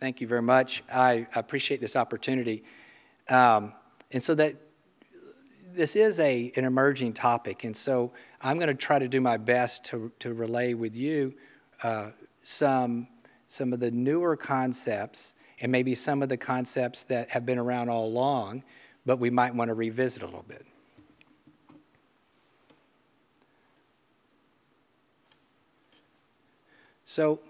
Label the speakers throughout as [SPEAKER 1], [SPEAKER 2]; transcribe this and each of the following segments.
[SPEAKER 1] Thank you very much. I appreciate this opportunity. Um, and so that this is a, an emerging topic, and so I'm going to try to do my best to, to relay with you uh, some, some of the newer concepts and maybe some of the concepts that have been around all along, but we might want to revisit a little bit. So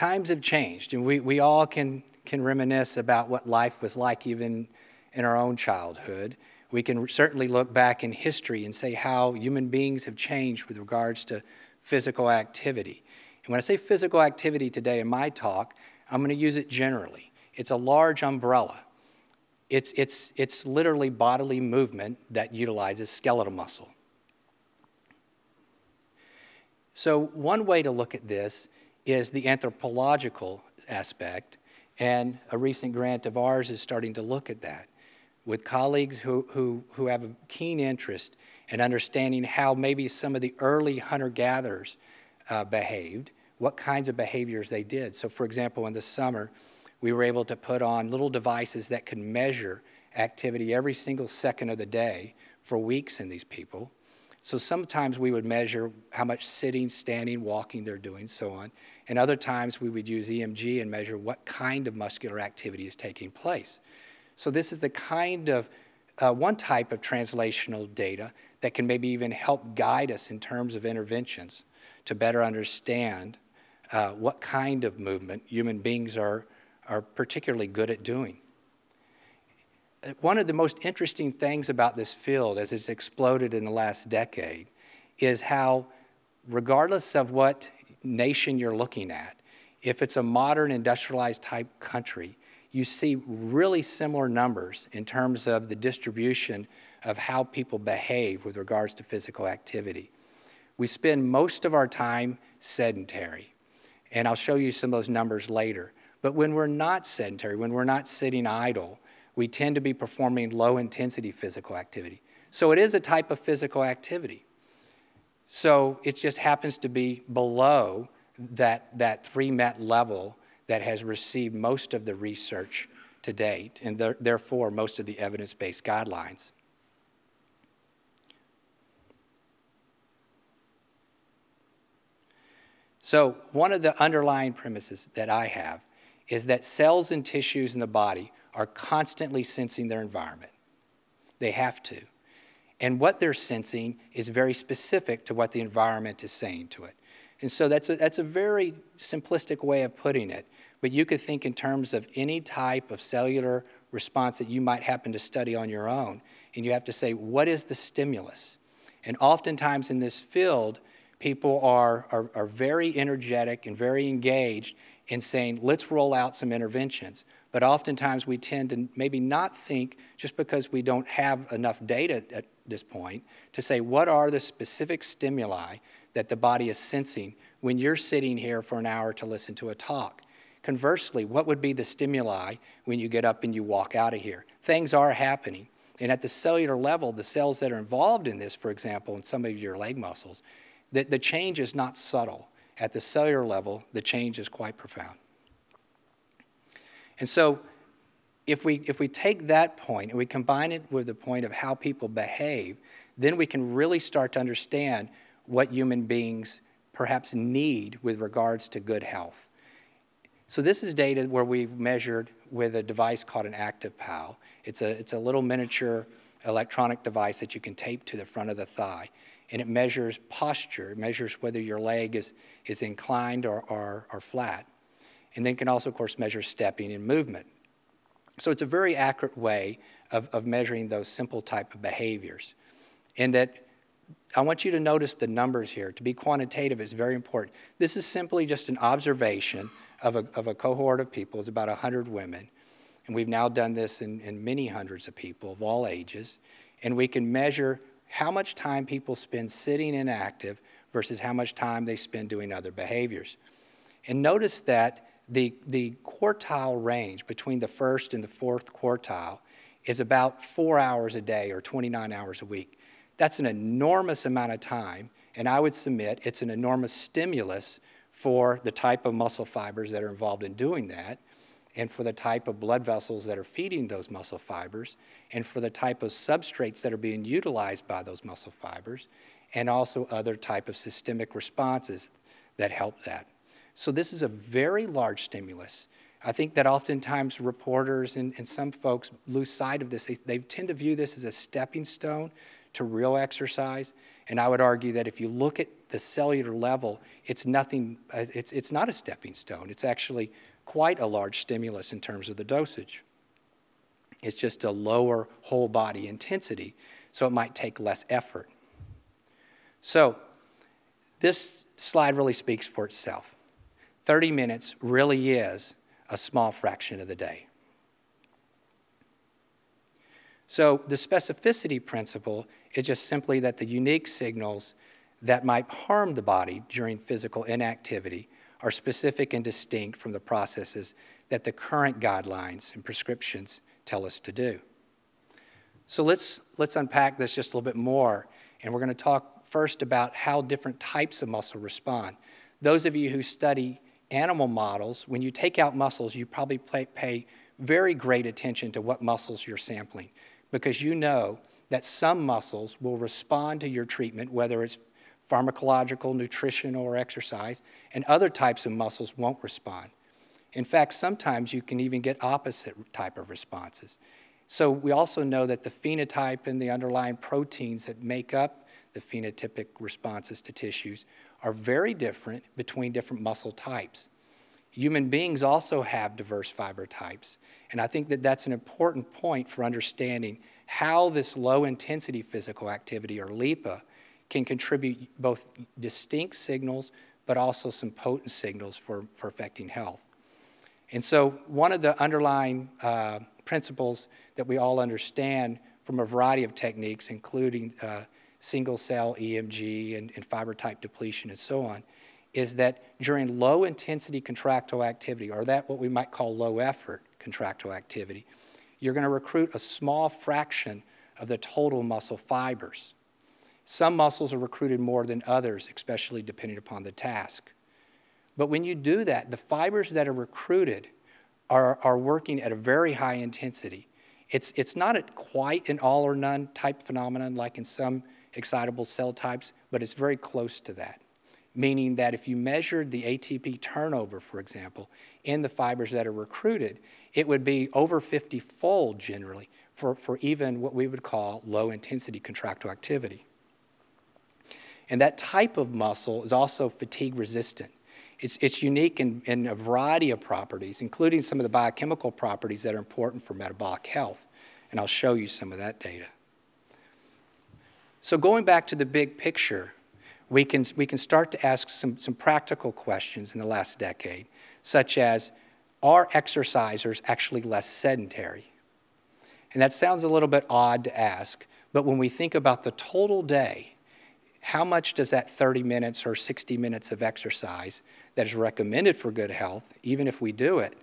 [SPEAKER 1] times have changed, and we, we all can, can reminisce about what life was like even in our own childhood. We can certainly look back in history and say how human beings have changed with regards to physical activity. And when I say physical activity today in my talk, I'm going to use it generally. It's a large umbrella. It's, it's, it's literally bodily movement that utilizes skeletal muscle. So, one way to look at this is the anthropological aspect, and a recent grant of ours is starting to look at that with colleagues who, who, who have a keen interest in understanding how maybe some of the early hunter gatherers uh, behaved, what kinds of behaviors they did. So, for example, in the summer, we were able to put on little devices that could measure activity every single second of the day for weeks in these people. So sometimes we would measure how much sitting, standing, walking they're doing, so on. And other times we would use EMG and measure what kind of muscular activity is taking place. So this is the kind of uh, one type of translational data that can maybe even help guide us in terms of interventions to better understand uh, what kind of movement human beings are, are particularly good at doing. One of the most interesting things about this field as it's exploded in the last decade is how, regardless of what nation you're looking at, if it's a modern industrialized type country, you see really similar numbers in terms of the distribution of how people behave with regards to physical activity. We spend most of our time sedentary, and I'll show you some of those numbers later. But when we're not sedentary, when we're not sitting idle, we tend to be performing low intensity physical activity. So it is a type of physical activity. So it just happens to be below that, that three MET level that has received most of the research to date, and there, therefore most of the evidence based guidelines. So, one of the underlying premises that I have is that cells and tissues in the body are constantly sensing their environment. They have to. And what they're sensing is very specific to what the environment is saying to it. And so that's a, that's a very simplistic way of putting it. But you could think in terms of any type of cellular response that you might happen to study on your own. And you have to say, what is the stimulus? And oftentimes in this field, people are, are, are very energetic and very engaged in saying, let's roll out some interventions. But oftentimes we tend to maybe not think, just because we don't have enough data at this point, to say, what are the specific stimuli that the body is sensing when you're sitting here for an hour to listen to a talk? Conversely, what would be the stimuli when you get up and you walk out of here? Things are happening. And at the cellular level, the cells that are involved in this, for example, in some of your leg muscles, the, the change is not subtle. At the cellular level, the change is quite profound. And so, if we, if we take that point and we combine it with the point of how people behave, then we can really start to understand what human beings perhaps need with regards to good health. So this is data where we've measured with a device called an activPAL. It's a, it's a little miniature electronic device that you can tape to the front of the thigh. And it measures posture. It measures whether your leg is, is inclined or, or, or flat. And then can also, of course, measure stepping and movement. So it's a very accurate way of, of measuring those simple type of behaviors. And that I want you to notice the numbers here. To be quantitative is very important. This is simply just an observation of a, of a cohort of people, it's about 100 women. And we've now done this in, in many hundreds of people of all ages. And we can measure how much time people spend sitting inactive versus how much time they spend doing other behaviors. And notice that the, the quartile range between the first and the fourth quartile is about four hours a day or 29 hours a week. That's an enormous amount of time, and I would submit it's an enormous stimulus for the type of muscle fibers that are involved in doing that. And for the type of blood vessels that are feeding those muscle fibers, and for the type of substrates that are being utilized by those muscle fibers, and also other type of systemic responses that help that. So this is a very large stimulus. I think that oftentimes reporters and, and some folks lose sight of this. They, they tend to view this as a stepping stone to real exercise. And I would argue that if you look at the cellular level, it's nothing, uh, it's, it's not a stepping stone. It's actually quite a large stimulus in terms of the dosage. It's just a lower whole body intensity, so it might take less effort. So this slide really speaks for itself. 30 minutes really is a small fraction of the day. So the specificity principle is just simply that the unique signals that might harm the body during physical inactivity are specific and distinct from the processes that the current guidelines and prescriptions tell us to do. So let's, let's unpack this just a little bit more, and we're going to talk first about how different types of muscle respond. Those of you who study animal models, when you take out muscles, you probably pay, pay very great attention to what muscles you're sampling because you know that some muscles will respond to your treatment, whether it's pharmacological, nutritional, or exercise, and other types of muscles won't respond. In fact, sometimes you can even get opposite type of responses. So we also know that the phenotype and the underlying proteins that make up the phenotypic responses to tissues are very different between different muscle types. Human beings also have diverse fiber types, and I think that that's an important point for understanding how this low intensity physical activity, or LIPA, can contribute both distinct signals but also some potent signals for, for affecting health. And so one of the underlying uh, principles that we all understand from a variety of techniques, including uh, single cell EMG and, and fiber type depletion and so on, is that during low intensity contractile activity, or that what we might call low effort contractile activity, you're going to recruit a small fraction of the total muscle fibers. Some muscles are recruited more than others, especially depending upon the task. But when you do that, the fibers that are recruited are, are working at a very high intensity. It's, it's not quite an all or none type phenomenon like in some excitable cell types, but it's very close to that. Meaning that if you measured the ATP turnover, for example, in the fibers that are recruited, it would be over 50 fold generally for, for even what we would call low intensity contractile activity. And that type of muscle is also fatigue resistant. It's, it's unique in, in a variety of properties, including some of the biochemical properties that are important for metabolic health. And I'll show you some of that data. So going back to the big picture, we can, we can start to ask some, some practical questions in the last decade, such as, are exercisers actually less sedentary? And that sounds a little bit odd to ask, but when we think about the total day, how much does that 30 minutes or 60 minutes of exercise that is recommended for good health, even if we do it,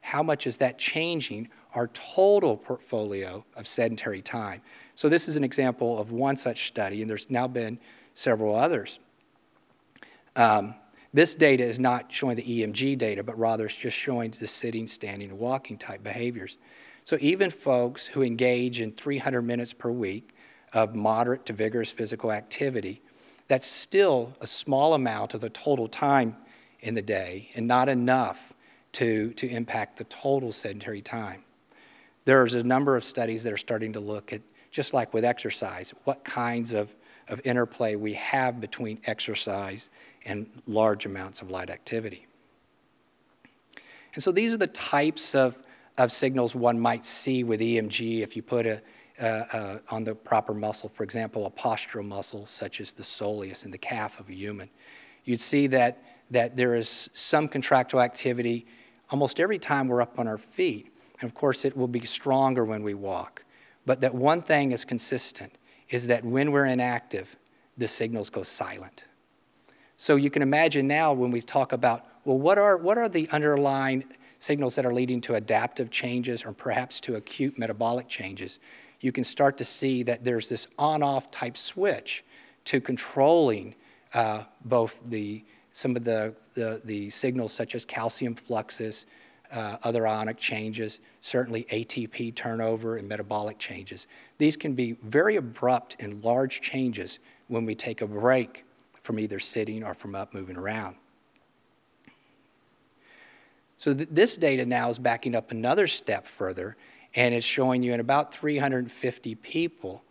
[SPEAKER 1] how much is that changing our total portfolio of sedentary time? So this is an example of one such study, and there's now been several others. Um, this data is not showing the EMG data, but rather it's just showing the sitting, standing, and walking type behaviors. So even folks who engage in 300 minutes per week of moderate to vigorous physical activity, that's still a small amount of the total time in the day and not enough to, to impact the total sedentary time. There's a number of studies that are starting to look at, just like with exercise, what kinds of, of interplay we have between exercise and large amounts of light activity. And so these are the types of, of signals one might see with EMG if you put a, uh, uh, on the proper muscle, for example, a postural muscle such as the soleus in the calf of a human, you'd see that, that there is some contractile activity almost every time we're up on our feet. And of course, it will be stronger when we walk. But that one thing is consistent is that when we're inactive, the signals go silent. So you can imagine now when we talk about, well, what are, what are the underlying signals that are leading to adaptive changes or perhaps to acute metabolic changes? You can start to see that there's this on-off type switch to controlling uh, both the, some of the, the, the, signals such as calcium fluxes, uh, other ionic changes, certainly ATP turnover and metabolic changes. These can be very abrupt and large changes when we take a break from either sitting or from up moving around. So th this data now is backing up another step further, and it's showing you in about 350 people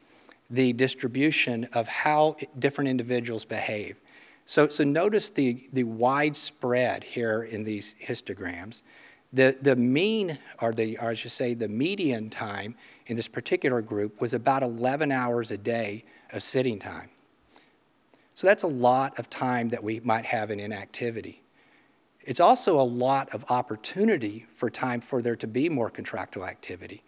[SPEAKER 1] the distribution of how different individuals behave. So, so notice the, the widespread here in these histograms. The, the mean, or, the, or I should say the median time in this particular group was about 11 hours a day of sitting time. So that's a lot of time that we might have in inactivity. It's also a lot of opportunity for time for there to be more contractile activity.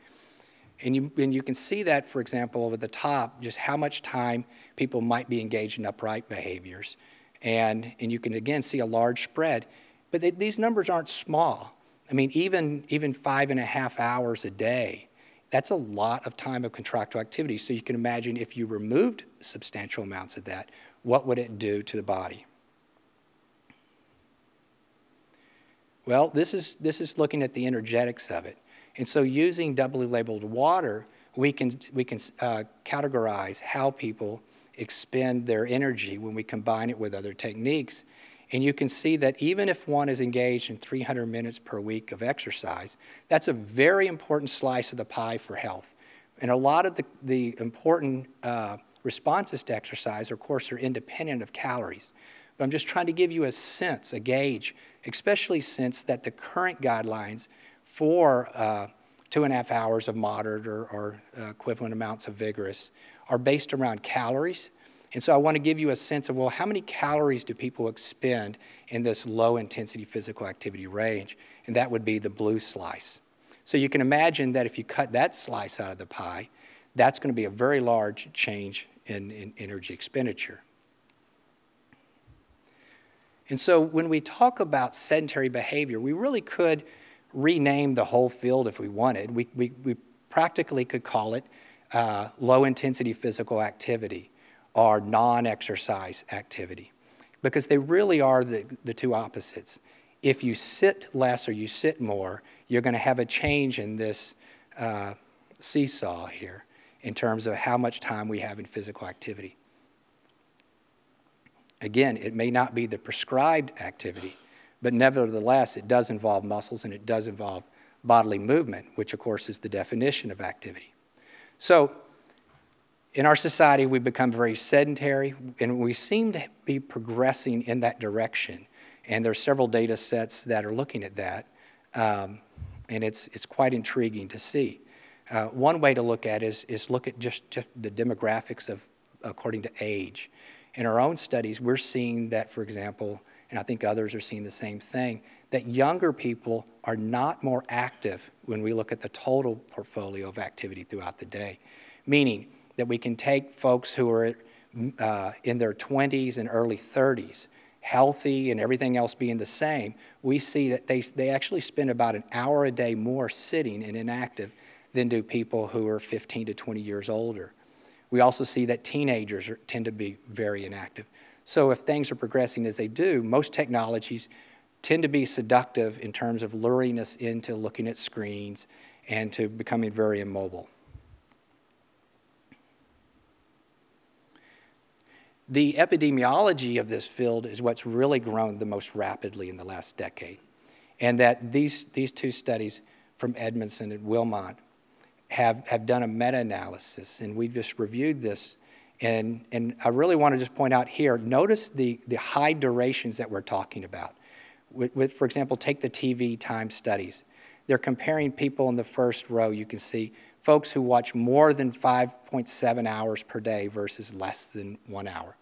[SPEAKER 1] And you, and you can see that, for example, over the top, just how much time people might be engaged in upright behaviors. And, and you can, again, see a large spread. But they, these numbers aren't small. I mean, even, even five and a half hours a day, that's a lot of time of contractile activity. So you can imagine if you removed substantial amounts of that, what would it do to the body? Well, this is, this is looking at the energetics of it. And so using doubly labeled water, we can, we can uh, categorize how people expend their energy when we combine it with other techniques. And you can see that even if one is engaged in 300 minutes per week of exercise, that's a very important slice of the pie for health. And a lot of the, the important uh, responses to exercise, of course, are independent of calories. But I'm just trying to give you a sense, a gauge, especially since that the current guidelines for uh, two and a half hours of moderate or, or uh, equivalent amounts of vigorous are based around calories. And so I want to give you a sense of, well, how many calories do people expend in this low intensity physical activity range? And that would be the blue slice. So you can imagine that if you cut that slice out of the pie, that's going to be a very large change in, in energy expenditure. And so when we talk about sedentary behavior, we really could rename the whole field if we wanted. We, we, we practically could call it uh, low intensity physical activity or non exercise activity because they really are the, the two opposites. If you sit less or you sit more, you're going to have a change in this uh, seesaw here in terms of how much time we have in physical activity. Again, it may not be the prescribed activity, but nevertheless, it does involve muscles and it does involve bodily movement, which of course is the definition of activity. So, in our society, we've become very sedentary, and we seem to be progressing in that direction. And there are several data sets that are looking at that, um, and it's, it's quite intriguing to see. Uh, one way to look at it is, is look at just, just the demographics of according to age. In our own studies, we're seeing that, for example, and I think others are seeing the same thing, that younger people are not more active when we look at the total portfolio of activity throughout the day. Meaning that we can take folks who are uh, in their 20s and early 30s, healthy and everything else being the same, we see that they, they actually spend about an hour a day more sitting and inactive than do people who are 15 to 20 years older. We also see that teenagers are, tend to be very inactive. So if things are progressing as they do, most technologies tend to be seductive in terms of luring us into looking at screens and to becoming very immobile. The epidemiology of this field is what's really grown the most rapidly in the last decade. And that these, these two studies from Edwardson and Wilmot have, have done a meta-analysis, and we've just reviewed this. And, and I really want to just point out here, notice the, the high durations that we're talking about. With, with, for example, take the TV time studies. They're comparing people in the first row. You can see folks who watch more than 5.7 hours per day versus less than one hour.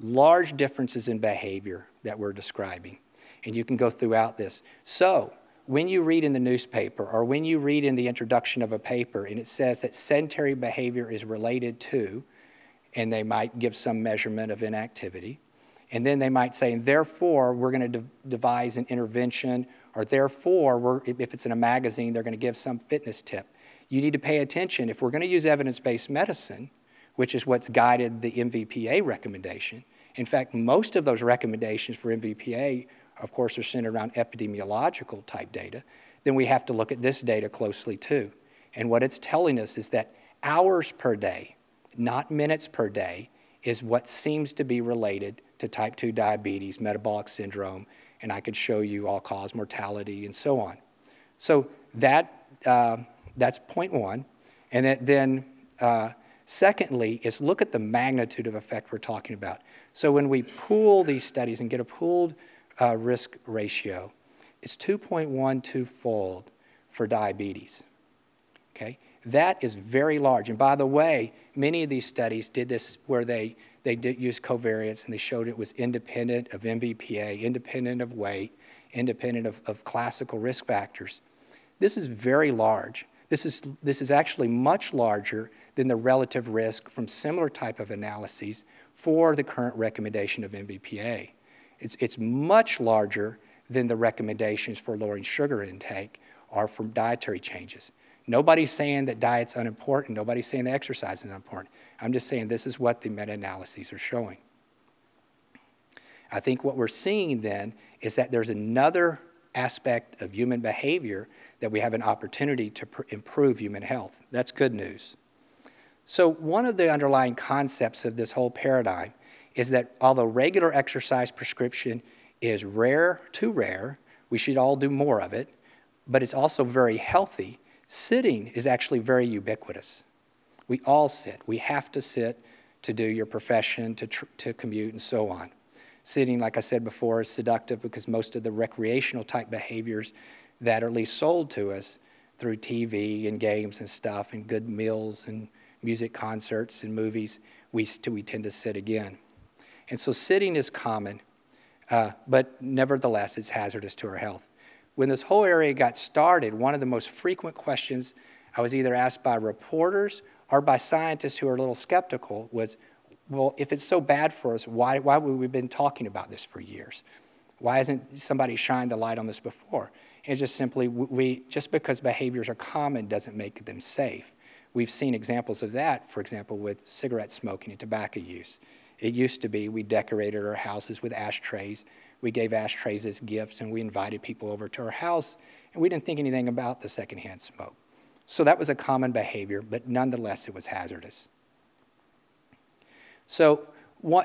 [SPEAKER 1] Large differences in behavior that we're describing. And you can go throughout this. So, when you read in the newspaper or when you read in the introduction of a paper and it says that sedentary behavior is related to, and they might give some measurement of inactivity, and then they might say, and therefore, we're going to de devise an intervention, or therefore, if it's in a magazine, they're going to give some fitness tip. You need to pay attention. If we're going to use evidence based medicine, which is what's guided the MVPA recommendation, in fact, most of those recommendations for MVPA of course, are centered around epidemiological type data. then we have to look at this data closely too. And what it's telling us is that hours per day, not minutes per day, is what seems to be related to type 2 diabetes, metabolic syndrome, and I could show you all cause mortality and so on. So that, uh, that's point one. And that then, uh, secondly, is look at the magnitude of effect we're talking about. So when we pool these studies and get a pooled uh, risk ratio, it's 2.12 fold for diabetes. Okay? That is very large. And by the way, many of these studies did this where they, they did use covariates and they showed it was independent of MVPA, independent of weight, independent of, of classical risk factors. This is very large. This is, this is actually much larger than the relative risk from similar type of analyses for the current recommendation of MVPA. It's, it's much larger than the recommendations for lowering sugar intake are from dietary changes. Nobody's saying that diet's unimportant. Nobody's saying that exercise is unimportant. I'm just saying this is what the meta-analyses are showing. I think what we're seeing then is that there's another aspect of human behavior that we have an opportunity to improve human health. That's good news. So one of the underlying concepts of this whole paradigm is that although regular exercise prescription is rare, too rare, we should all do more of it, but it's also very healthy. Sitting is actually very ubiquitous. We all sit. We have to sit to do your profession, to, to commute, and so on. Sitting, like I said before, is seductive because most of the recreational type behaviors that are at least sold to us through TV and games and stuff and good meals and music concerts and movies, we, we tend to sit again. And so sitting is common, uh, but nevertheless, it's hazardous to our health. When this whole area got started, one of the most frequent questions I was either asked by reporters or by scientists who are a little skeptical was, well, if it's so bad for us, why, why would we have been talking about this for years? Why hasn't somebody shined the light on this before? It's just simply, we, just because behaviors are common doesn't make them safe. We've seen examples of that, for example, with cigarette smoking and tobacco use. It used to be we decorated our houses with ashtrays. We gave ashtrays as gifts and we invited people over to our house and we didn't think anything about the secondhand smoke. So that was a common behavior, but nonetheless it was hazardous. So,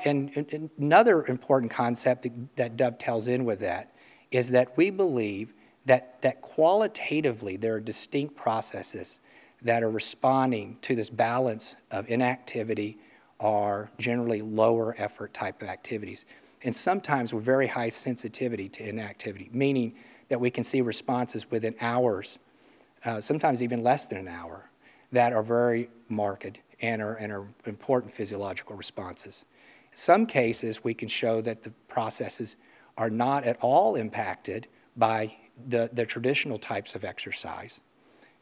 [SPEAKER 1] and, and another important concept that, that dovetails in with that is that we believe that, that qualitatively there are distinct processes that are responding to this balance of inactivity or generally lower effort type of activities. And sometimes with very high sensitivity to inactivity, meaning that we can see responses within hours, uh, sometimes even less than an hour, that are very marked and are, and are important physiological responses. In some cases, we can show that the processes are not at all impacted by the, the traditional types of exercise.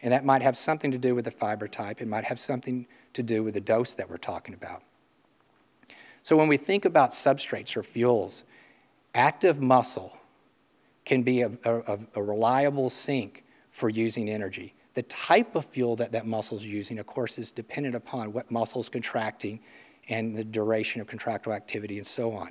[SPEAKER 1] And that might have something to do with the fiber type. It might have something to do with the dose that we're talking about. So when we think about substrates or fuels, active muscle can be a, a, a reliable sink for using energy. The type of fuel that that muscle is using, of course, is dependent upon what muscle is contracting and the duration of contractile activity and so on.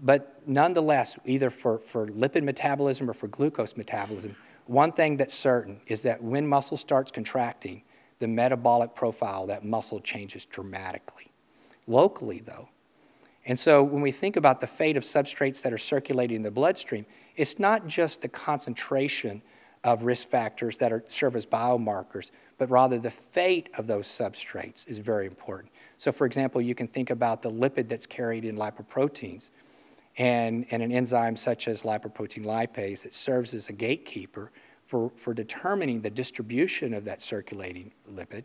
[SPEAKER 1] But nonetheless, either for, for lipid metabolism or for glucose metabolism, one thing that's certain is that when muscle starts contracting, the metabolic profile of that muscle changes dramatically. Locally, though, and so when we think about the fate of substrates that are circulating in the bloodstream, it's not just the concentration of risk factors that are, serve as biomarkers, but rather the fate of those substrates is very important. So for example, you can think about the lipid that's carried in lipoproteins and, and an enzyme such as lipoprotein lipase that serves as a gatekeeper for, for determining the distribution of that circulating lipid,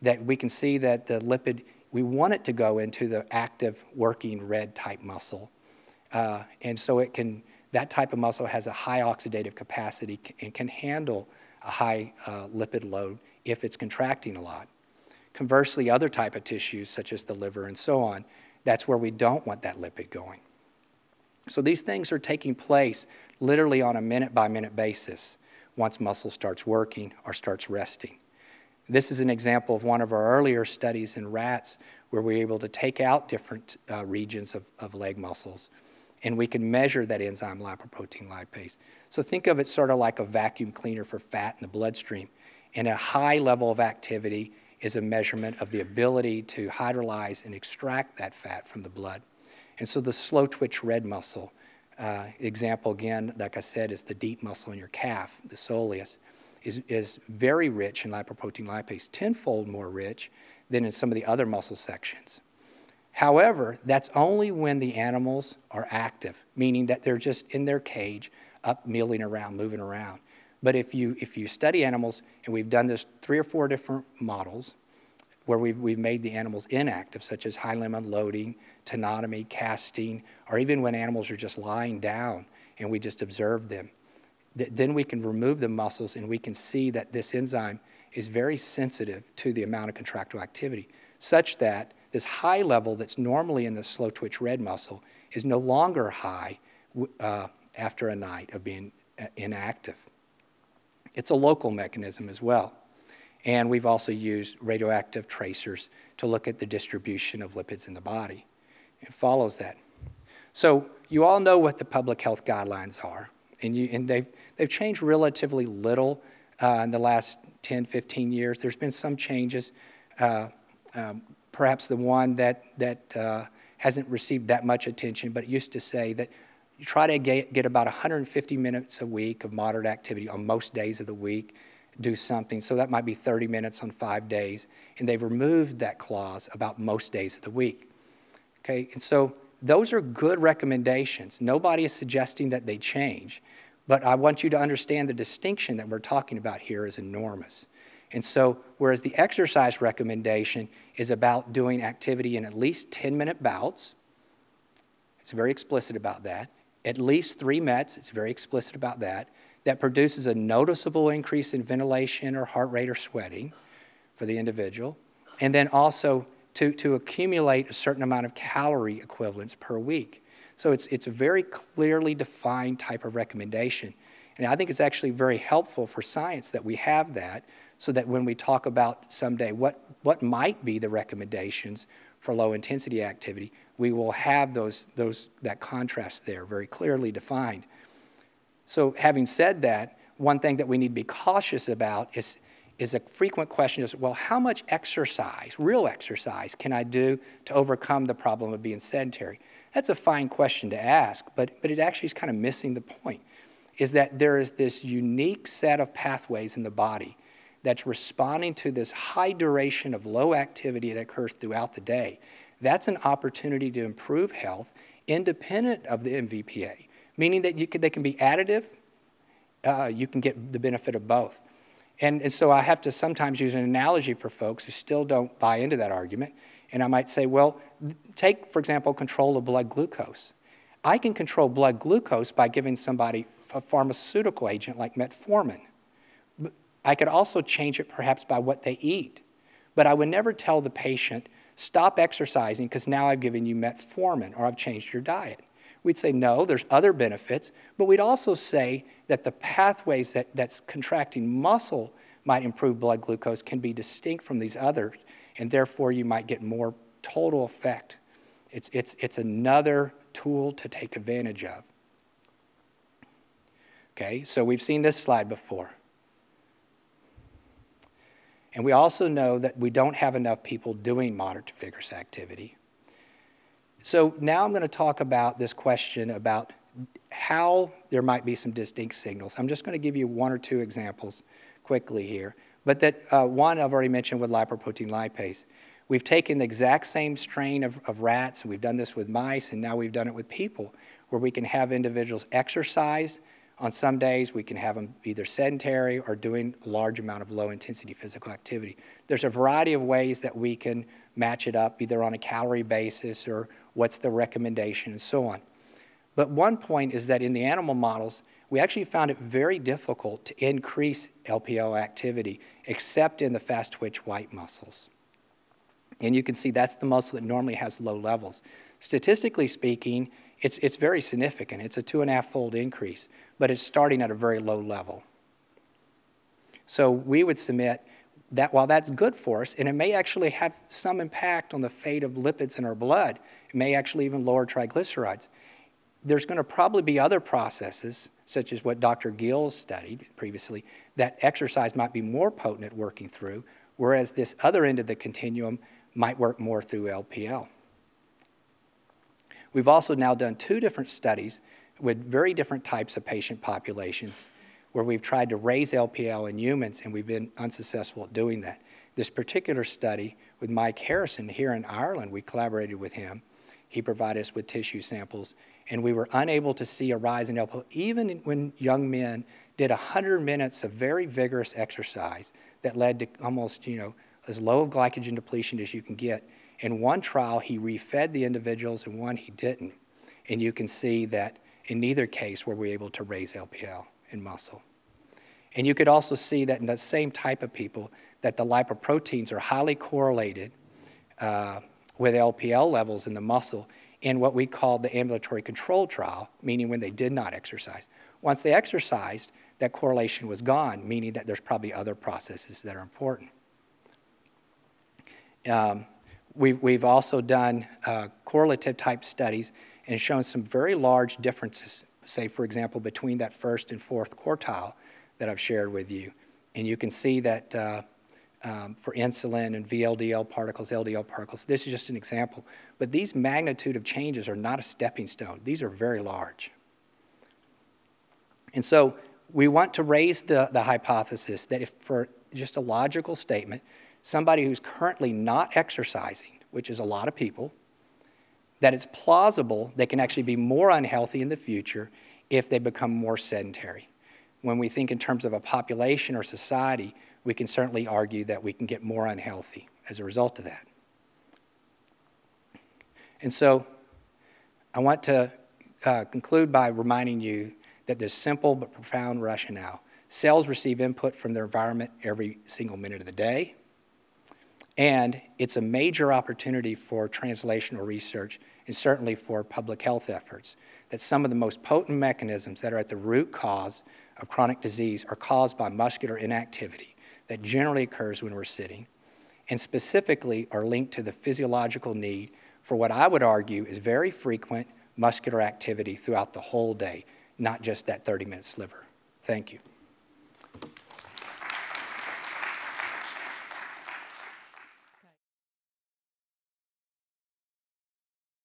[SPEAKER 1] that we can see that the lipid, we want it to go into the active working red type muscle. Uh, and so it can that type of muscle has a high oxidative capacity and can handle a high uh, lipid load if it's contracting a lot. Conversely, other type of tissues, such as the liver and so on, that's where we don't want that lipid going. So these things are taking place literally on a minute by minute basis once muscle starts working or starts resting. This is an example of one of our earlier studies in rats where we were able to take out different uh, regions of, of leg muscles and we can measure that enzyme lipoprotein lipase. So think of it sort of like a vacuum cleaner for fat in the bloodstream. And a high level of activity is a measurement of the ability to hydrolyze and extract that fat from the blood. And so the slow twitch red muscle, uh, example again, like I said, is the deep muscle in your calf, the soleus, is, is very rich in lipoprotein lipase, tenfold more rich than in some of the other muscle sections. However, that's only when the animals are active, meaning that they're just in their cage, up, milling around, moving around. But if you, if you study animals, and we've done this three or four different models, where we've, we've made the animals inactive, such as hindlimb unloading, tenotomy, casting, or even when animals are just lying down and we just observe them, th then we can remove the muscles and we can see that this enzyme is very sensitive to the amount of contractile activity, such that this high level that's normally in the slow twitch red muscle is no longer high uh, after a night of being uh, inactive. It's a local mechanism as well. And we've also used radioactive tracers to look at the distribution of lipids in the body. It follows that. So you all know what the public health guidelines are, and, you, and they've, they've changed relatively little uh, in the last 10, 15 years. There's been some changes. Uh, um, perhaps the one that, that uh, hasn't received that much attention, but it used to say that you try to get, get about 150 minutes a week of moderate activity on most days of the week, do something. So that might be 30 minutes on five days. And they've removed that clause about most days of the week. Okay, and so those are good recommendations. Nobody is suggesting that they change, but I want you to understand the distinction that we're talking about here is enormous. And so, whereas the exercise recommendation is about doing activity in at least 10 minute bouts, it's very explicit about that. At least three METs, it's very explicit about that, that produces a noticeable increase in ventilation or heart rate or sweating for the individual. And then also to, to accumulate a certain amount of calorie equivalents per week. So it's, it's a very clearly defined type of recommendation. And I think it's actually very helpful for science that we have that so that when we talk about someday what, what might be the recommendations for low intensity activity, we will have those, those, that contrast there very clearly defined. So having said that, one thing that we need to be cautious about is, is a frequent question is, well, how much exercise, real exercise, can I do to overcome the problem of being sedentary? That's a fine question to ask, but, but it actually is kind of missing the point, is that there is this unique set of pathways in the body that's responding to this high duration of low activity that occurs throughout the day, that's an opportunity to improve health independent of the MVPA, meaning that they can be additive, uh, you can get the benefit of both. And, and so I have to sometimes use an analogy for folks who still don't buy into that argument. And I might say, well, take, for example, control of blood glucose. I can control blood glucose by giving somebody a pharmaceutical agent like metformin. I could also change it perhaps by what they eat. But I would never tell the patient, stop exercising because now I've given you metformin or I've changed your diet. We'd say, no, there's other benefits, but we'd also say that the pathways that, that's contracting muscle might improve blood glucose can be distinct from these others, and therefore you might get more total effect. It's, it's, it's another tool to take advantage of. Okay, so we've seen this slide before. And we also know that we don't have enough people doing moderate to vigorous activity. So now I'm going to talk about this question about how there might be some distinct signals. I'm just going to give you one or two examples quickly here. But that uh, one I've already mentioned with lipoprotein lipase. We've taken the exact same strain of, of rats, and we've done this with mice, and now we've done it with people, where we can have individuals exercise on some days, we can have them either sedentary or doing a large amount of low intensity physical activity. There's a variety of ways that we can match it up, either on a calorie basis or what's the recommendation and so on. But one point is that in the animal models, we actually found it very difficult to increase LPL activity except in the fast twitch white muscles. And you can see that's the muscle that normally has low levels. Statistically speaking, it's, it's very significant. It's a two and a half fold increase, but it's starting at a very low level. So we would submit that while that's good for us, and it may actually have some impact on the fate of lipids in our blood, it may actually even lower triglycerides. there's going to probably be other processes, such as what Dr. Gills studied previously, that exercise might be more potent at working through, whereas this other end of the continuum might work more through LPL. We've also now done two different studies with very different types of patient populations where we've tried to raise LPL in humans and we've been unsuccessful at doing that. This particular study with Mike Harrison here in Ireland, we collaborated with him. He provided us with tissue samples and we were unable to see a rise in LPL even when young men did 100 minutes of very vigorous exercise that led to almost, you know, as low of glycogen depletion as you can get. In one trial, he refed the individuals, and one he didn't. And you can see that in neither case were we able to raise LPL in muscle. And you could also see that in the same type of people, that the lipoproteins are highly correlated uh, with LPL levels in the muscle in what we called the ambulatory control trial, meaning when they did not exercise. Once they exercised, that correlation was gone, meaning that there's probably other processes that are important. Um, we've, we've also done uh, correlative type studies and shown some very large differences, say, for example, between that first and fourth quartile that I've shared with you. And you can see that uh, um, for insulin and VLDL particles, LDL particles, this is just an example. But these magnitude of changes are not a stepping stone. These are very large. And so we want to raise the, the hypothesis that if for just a logical statement, somebody who's currently not exercising, which is a lot of people, that it's plausible they can actually be more unhealthy in the future if they become more sedentary. When we think in terms of a population or society, we can certainly argue that we can get more unhealthy as a result of that. And so I want to uh, conclude by reminding you that there's simple but profound rationale. Cells receive input from their environment every single minute of the day. And it's a major opportunity for translational research and certainly for public health efforts that some of the most potent mechanisms that are at the root cause of chronic disease are caused by muscular inactivity that generally occurs when we're sitting and specifically are linked to the physiological need for what I would argue is very frequent muscular activity throughout the whole day, not just that 30 minute sliver. Thank you.